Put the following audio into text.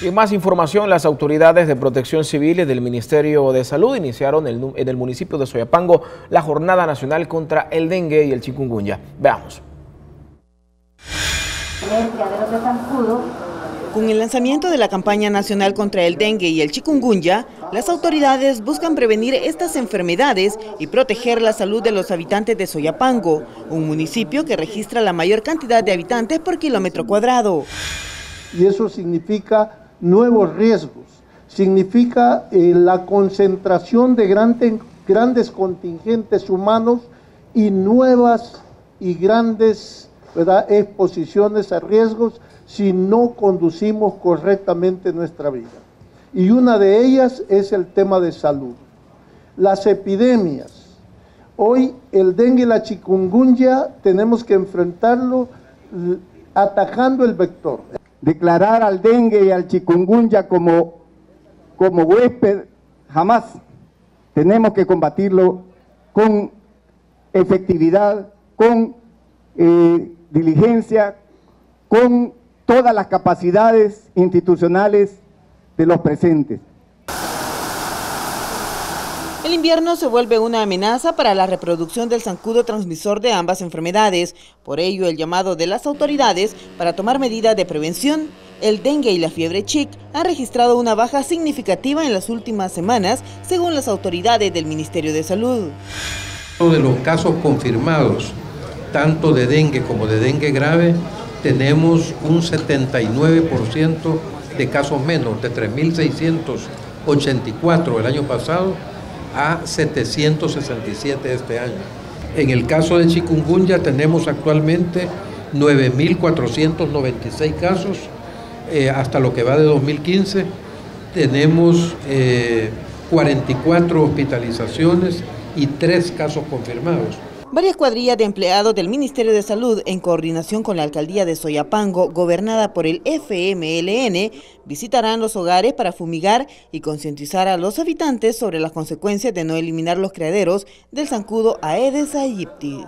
Y más información, las autoridades de protección civil y del Ministerio de Salud iniciaron en el municipio de Soyapango la jornada nacional contra el dengue y el chikungunya. Veamos. Con el lanzamiento de la campaña nacional contra el dengue y el chikungunya, las autoridades buscan prevenir estas enfermedades y proteger la salud de los habitantes de Soyapango, un municipio que registra la mayor cantidad de habitantes por kilómetro cuadrado. Y eso significa nuevos riesgos, significa eh, la concentración de grandes, grandes contingentes humanos y nuevas y grandes exposiciones a riesgos si no conducimos correctamente nuestra vida. Y una de ellas es el tema de salud. Las epidemias. Hoy el dengue y la chikungunya tenemos que enfrentarlo atacando el vector declarar al dengue y al chikungunya como, como huésped, jamás. Tenemos que combatirlo con efectividad, con eh, diligencia, con todas las capacidades institucionales de los presentes. El invierno se vuelve una amenaza para la reproducción del zancudo transmisor de ambas enfermedades. Por ello, el llamado de las autoridades para tomar medidas de prevención. El dengue y la fiebre chic han registrado una baja significativa en las últimas semanas, según las autoridades del Ministerio de Salud. De los casos confirmados, tanto de dengue como de dengue grave, tenemos un 79% de casos menos, de 3.684 el año pasado a 767 este año. En el caso de chikungunya tenemos actualmente 9.496 casos eh, hasta lo que va de 2015. Tenemos 44 eh, hospitalizaciones y 3 casos confirmados. Varias cuadrillas de empleados del Ministerio de Salud, en coordinación con la alcaldía de Soyapango, gobernada por el FMLN, visitarán los hogares para fumigar y concientizar a los habitantes sobre las consecuencias de no eliminar los criaderos del zancudo Aedes aegypti.